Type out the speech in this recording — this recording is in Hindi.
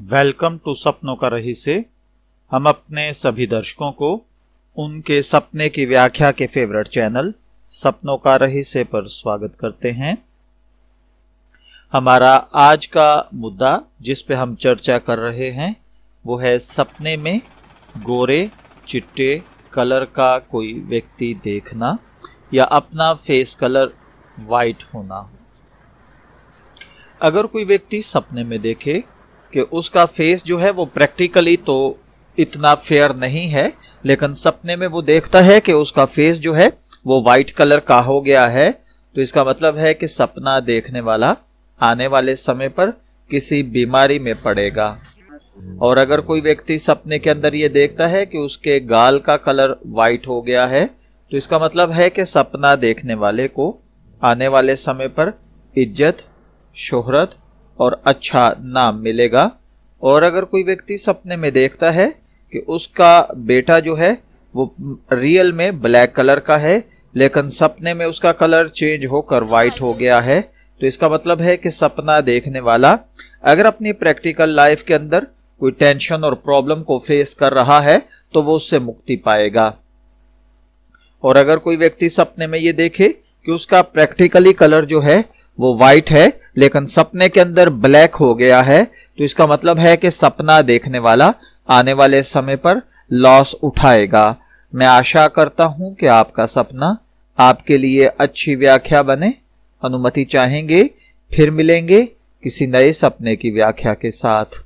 वेलकम टू सपनों का रही से हम अपने सभी दर्शकों को उनके सपने की व्याख्या के फेवरेट चैनल सपनों का रही से पर स्वागत करते हैं। हमारा आज का मुद्दा जिस पे हम चर्चा कर रहे हैं, वो है सपने में गोरे, चिट्टे कलर का कोई व्यक्ति देखना या अपना फेस कलर वाइट होना। अगर कोई व्यक्ति सपने में देखे कि उसका फेस जो है वो प्रैक्टिकली तो इतना फेयर नहीं है, लेकिन सपने में वो देखता है कि उसका फेस जो है वो व्हाइट कलर का हो गया है। तो इसका मतलब है कि सपना देखने वाला आने वाले समय पर किसी बीमारी में पड़ेगा। और अगर कोई व्यक्ति सपने के अंदर ये देखता है कि उसके गाल का कलर व्हाइट हो गया है तो इसका मतलब है कि सपना देखने वाले को आने वाले समय पर इज़्ज़त, शोहरत और अच्छा नाम मिलेगा। और अगर कोई व्यक्ति सपने में देखता है कि उसका बेटा जो है, वो रियल में ब्लैक कलर का है, लेकिन सपने में उसका कलर चेंज होकर व्हाइट हो गया है तो इसका मतलब है कि सपना देखने वाला अगर अपनी प्रैक्टिकल लाइफ के अंदर कोई टेंशन और प्रॉब्लम को फेस कर रहा है तो वो उससे मुक्ति पाएगा। और अगर कोई व्यक्ति सपने में ये देखे कि उसका प्रैक्टिकली कलर जो है, वो व्हाइट है लेकिन सपने के अंदर ब्लैक हो गया है तो इसका मतलब है कि सपना देखने वाला आने वाले समय पर लॉस उठाएगा। मैं आशा करता हूँ कि आपका सपना आपके लिए अच्छी व्याख्या बने। अनुमति चाहेंगे, फिर मिलेंगे किसी नए सपने की व्याख्या के साथ।